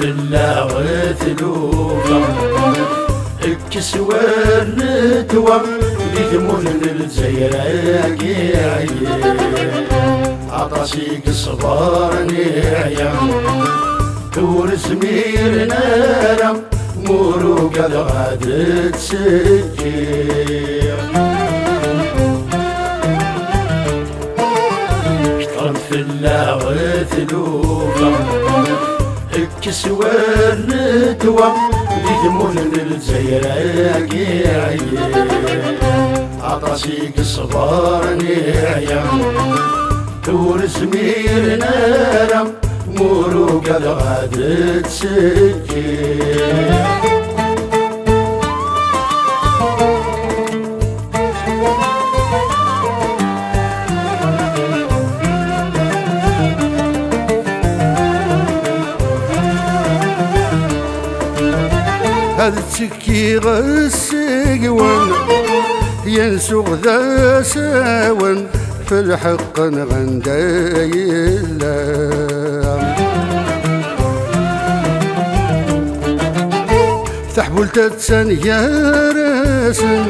في الله ثلوفا اكسور نتوى دي ثمون الجزائر عطاسي قصبار نعيا تور سمير نارا مورو قد غاد تسجير اشترم في الله وثلوفا كسوار نتوى ثمون الجزائر عطاسي قصبار نعيا تور سمير نارا مورو قد غاد تسجير هذا تسكي غسيقون ينسوغ ذا ساون في الحق غندايلا تحبل تتسن يا راسن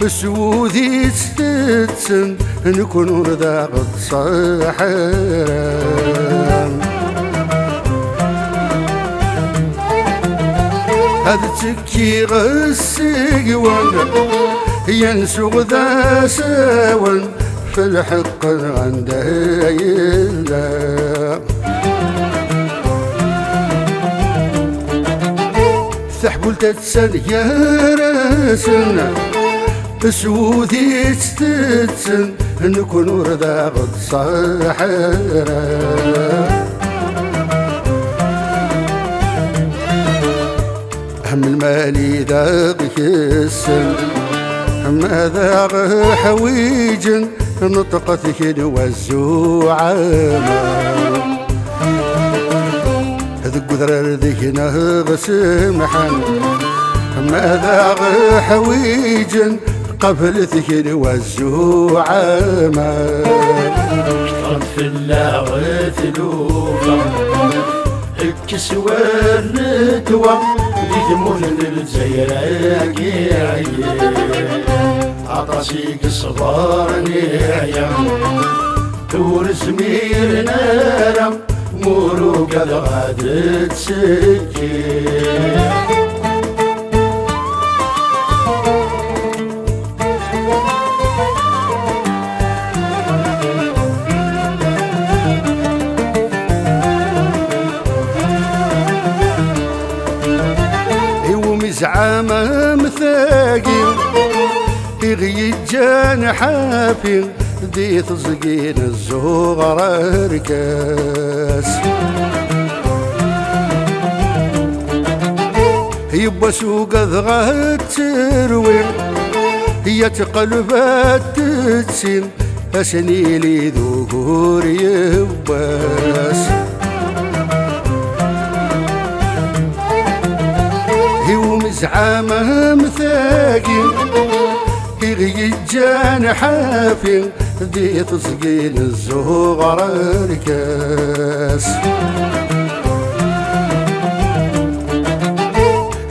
بسوذي تتسن نكون ذا قد صحرام تكي غسي وأنا ينسوغ ذا ساون في الحق عنده يلا ثحبل تتسن يا راسنا بسوذي تتسن نكون رضا قد صحرا. هم المالي ذاق يسن ما ذاق حويج نطقتك والزوعامة هذا قدر ذهنا غسمحا ما ذاق حويج قبلتك والزوعامة في الله وثلوفا كسوار نتوى دي ثمون الجزائر عطاسي قصبار نعيا تور سمير نارا مورو قد غاد تسجير زعامة مثاقي يغي جان حافي دي تزقين الزغر ركاس. يبا سوق ذغات تروي. هي تقلبات تتسين أسني لي ذكور يباس. زعامة مثاقي. جان حافي دي تسقين الزغر ركاس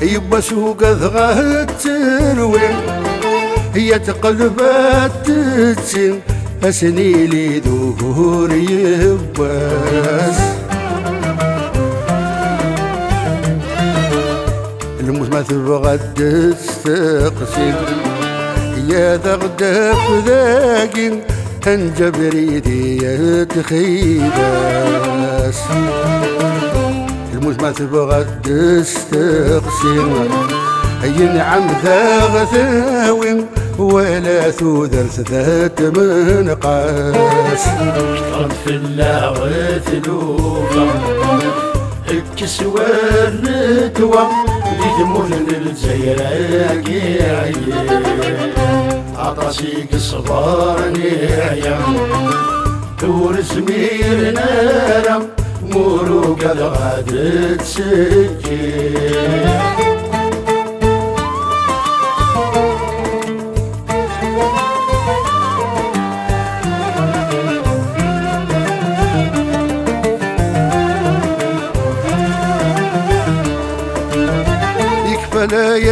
يبا سوق ذغات تروي هي تقلبات تتسين أسني لي ذكور يباس. الموت ما تبغى تستقسم يا ذغدك ذاقي انجبري دي تخيباس. الموت ما تبغى تستقسم ينعم ذا ثاوي ولا ثوذرت ذات منقاس في الله وثلوفا كسوار نتوى يدمون للجزائر عطاسي قصبار نعيا ورسمير نارا مورو قد غادت سكين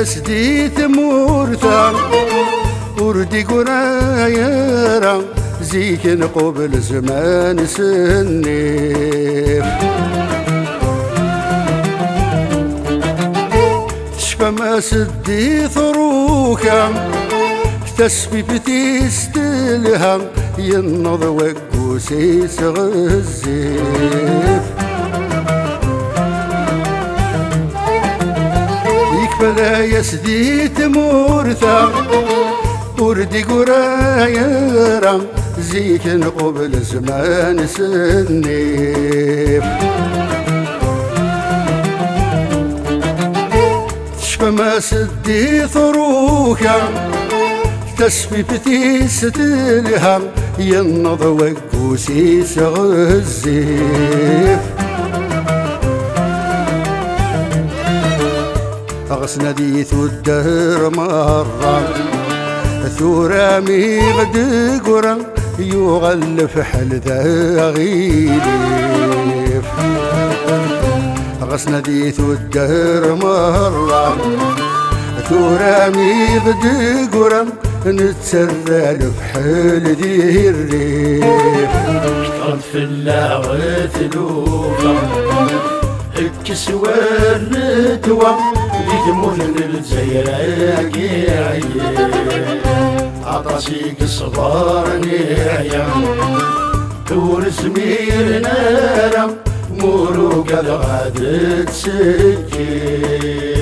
ولا يسدي ثمورثا وردي قرايرا زيك قبل زمان سنيف تشفى ما سدي ثروكا تسبي بتيستلها ينض وقوسي سغزيف فلا يسدي تمورثا وردي قرايرا زيك قبل زمان سنيف تشفى ما سدي ثروكا تسبي بتيس تلها ينض وقوسي سغزيف غسنا ديث الدهر مرة. ثورامي غد قرا يغلف حل ذا غيليف. غسنا ديث الدهر مرة. ثورامي غد قرا نتسرى لفحل ذي الريف في اللاغة لوفا الكسوة الرتوة يدمون للجزائر عطاسي قصبار نعيا ورسمير نارا مورو قد غادت سكين